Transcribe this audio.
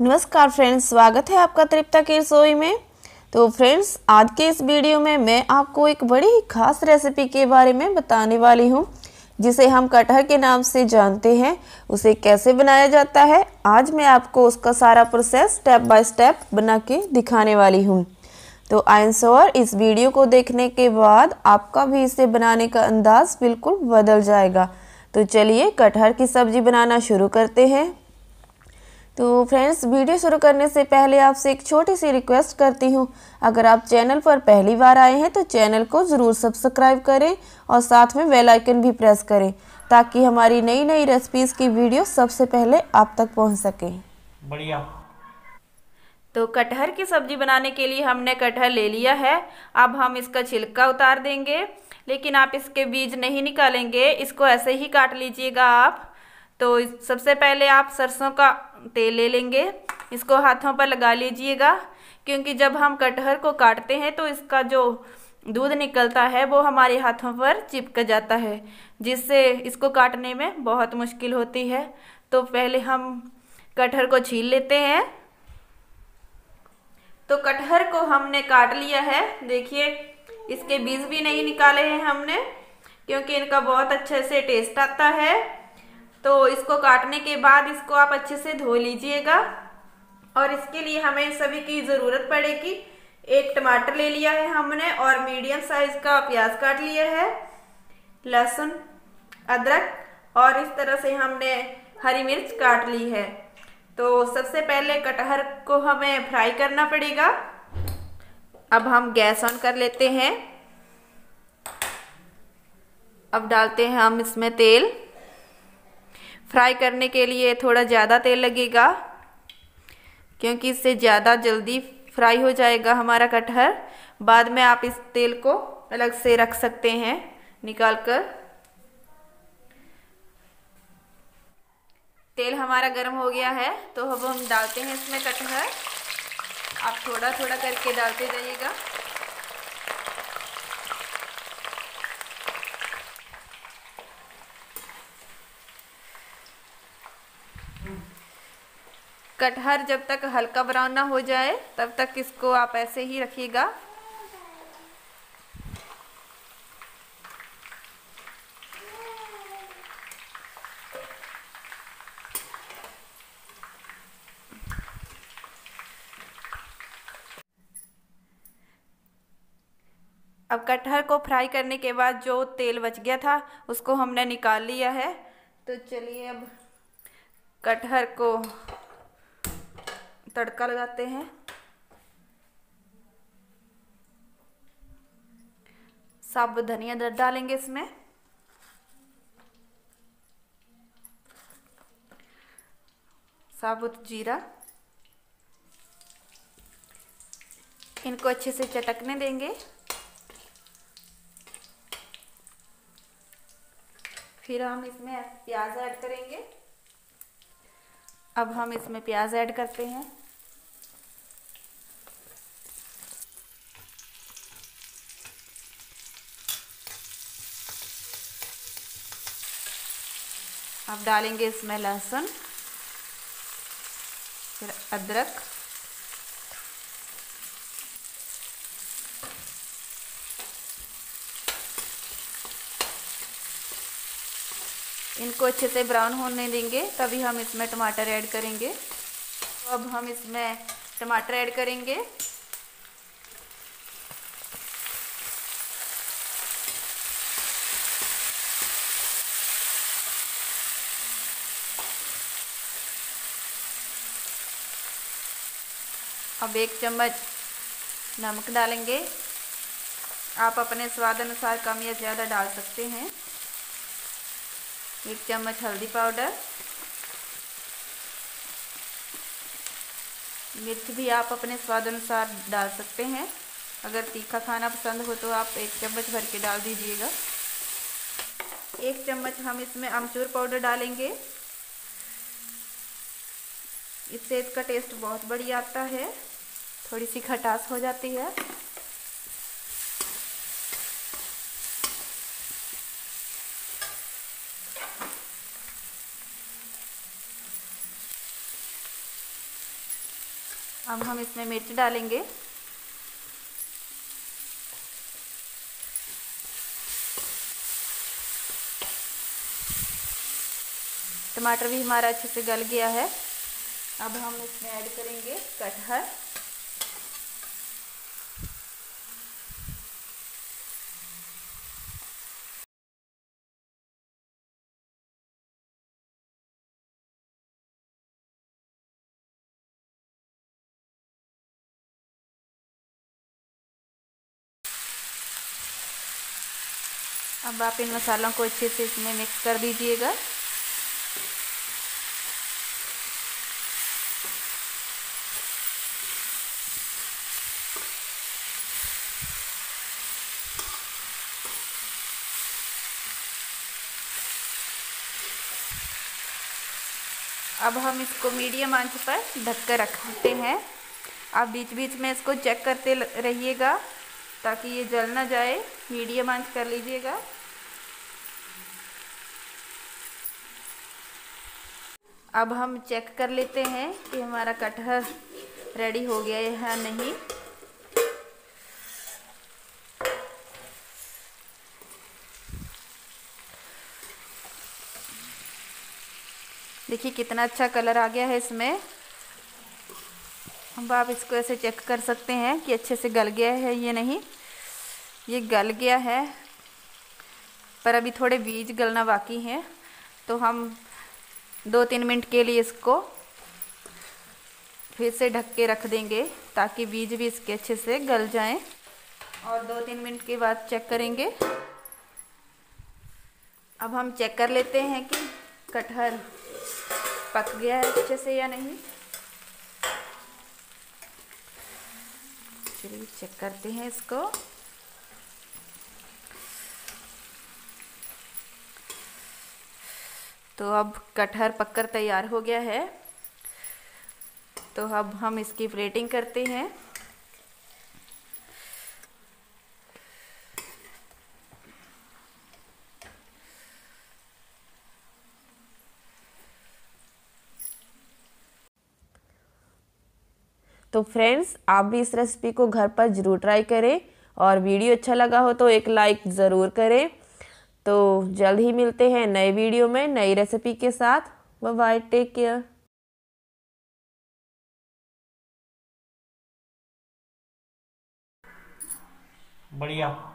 नमस्कार फ्रेंड्स, स्वागत है आपका तृप्ता की रसोई में। तो फ्रेंड्स, आज के इस वीडियो में मैं आपको एक बड़ी ही खास रेसिपी के बारे में बताने वाली हूँ, जिसे हम कटहर के नाम से जानते हैं। उसे कैसे बनाया जाता है, आज मैं आपको उसका सारा प्रोसेस स्टेप बाय स्टेप बना के दिखाने वाली हूँ। तो श्योर इस वीडियो को देखने के बाद आपका भी इसे बनाने का अंदाज बिल्कुल बदल जाएगा। तो चलिए कटहर की सब्ज़ी बनाना शुरू करते हैं। तो फ्रेंड्स वीडियो शुरू करने से पहले आपसे एक छोटी सी रिक्वेस्ट करती हूँ। अगर आप चैनल पर पहली बार आए हैं तो चैनल को ज़रूर सब्सक्राइब करें और साथ में बेल आइकन भी प्रेस करें ताकि हमारी नई नई रेसिपीज़ की वीडियो सबसे पहले आप तक पहुँच सके। बढ़िया। तो कटहर की सब्ज़ी बनाने के लिए हमने कटहर ले लिया है। अब हम इसका छिलका उतार देंगे लेकिन आप इसके बीज नहीं निकालेंगे। इसको ऐसे ही काट लीजिएगा आप। तो सबसे पहले आप सरसों का तेल ले लेंगे। इसको हाथों पर लगा लीजिएगा, क्योंकि जब हम कटहर को काटते हैं तो इसका जो दूध निकलता है, वो हमारे हाथों पर चिपक जाता है, जिससे इसको काटने में बहुत मुश्किल होती है। तो पहले हम कटहर को छील लेते हैं। तो कटहर को हमने काट लिया है। देखिए, इसके बीज भी नहीं निकाले हैं हमने, क्योंकि इनका बहुत अच्छे से टेस्ट आता है। तो इसको काटने के बाद इसको आप अच्छे से धो लीजिएगा। और इसके लिए हमें सभी की ज़रूरत पड़ेगी। एक टमाटर ले लिया है हमने और मीडियम साइज़ का प्याज काट लिया है। लहसुन, अदरक और इस तरह से हमने हरी मिर्च काट ली है। तो सबसे पहले कटहर को हमें फ्राई करना पड़ेगा। अब हम गैस ऑन कर लेते हैं। अब डालते हैं हम इसमें तेल। फ्राई करने के लिए थोड़ा ज़्यादा तेल लगेगा, क्योंकि इससे ज़्यादा जल्दी फ्राई हो जाएगा हमारा कटहर बाद में आप इस तेल को अलग से रख सकते हैं निकाल कर तेल हमारा गर्म हो गया है तो अब हम डालते हैं इसमें कटहर आप थोड़ा थोड़ा करके डालते जाइएगा। कटहर जब तक हल्का ब्राउन ना हो जाए, तब तक इसको आप ऐसे ही रखिएगा। अब कटहर को फ्राई करने के बाद जो तेल बच गया था, उसको हमने निकाल लिया है। तो चलिए अब कटहर को तड़का लगाते हैं। साबुत धनिया दर डालेंगे इसमें। साबुत जीरा। इनको अच्छे से चटकने देंगे। फिर हम इसमें प्याज ऐड करेंगे। अब हम इसमें प्याज ऐड करते हैं। अब डालेंगे इसमें लहसुन, फिर अदरक, इनको अच्छे से ब्राउन होने देंगे, तभी हम इसमें टमाटर ऐड करेंगे। तो अब हम इसमें टमाटर ऐड करेंगे। अब एक चम्मच नमक डालेंगे। आप अपने स्वाद अनुसार कम या ज़्यादा डाल सकते हैं। एक चम्मच हल्दी पाउडर। मिर्च भी आप अपने स्वाद अनुसार डाल सकते हैं। अगर तीखा खाना पसंद हो तो आप एक चम्मच भर के डाल दीजिएगा। एक चम्मच हम इसमें अमचूर पाउडर डालेंगे। इससे इसका टेस्ट बहुत बढ़िया आता है। थोड़ी सी खटास हो जाती है। अब हम इसमें मिर्च डालेंगे। टमाटर भी हमारा अच्छे से गल गया है। अब हम इसमें ऐड करेंगे कटहर अब आप इन मसालों को अच्छे से इसमें मिक्स कर दीजिएगा। अब हम इसको मीडियम आँच पर ढक कर रखते हैं। आप बीच बीच में इसको चेक करते रहिएगा। ताकि ये जल ना जाए। मीडियम आँच कर लीजिएगा। अब हम चेक कर लेते हैं कि हमारा कटहर रेडी हो गया है या नहीं। देखिए कितना अच्छा कलर आ गया है इसमें। अब आप इसको ऐसे चेक कर सकते हैं कि अच्छे से गल गया है ये नहीं। ये गल गया है, पर अभी थोड़े बीज गलना बाकी हैं तो हम दो तीन मिनट के लिए इसको फिर से ढक के रख देंगे, ताकि बीज भी इसके अच्छे से गल जाएँ। और दो तीन मिनट के बाद चेक करेंगे। अब हम चेक कर लेते हैं कि कटहर पक गया है अच्छे से या नहीं। चलिए चेक करते हैं इसको। तो अब कटहर पककर तैयार हो गया है। तो अब हम इसकी प्लेटिंग करते हैं। तो फ्रेंड्स आप भी इस रेसिपी को घर पर ज़रूर ट्राई करें और वीडियो अच्छा लगा हो तो एक लाइक ज़रूर करें। तो जल्द ही मिलते हैं नए वीडियो में नई रेसिपी के साथ। बाय टेक केयर बढ़िया।